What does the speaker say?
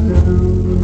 down.